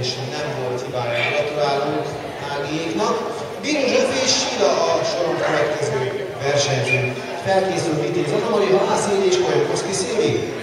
és nem volt hibája. Gratulálunk Ágiéknak. Bíró Zsöfi és Sila a soron következő versenyző. Felkészült Vitéz Anamari, Halász és Kajokoszki Szilvi.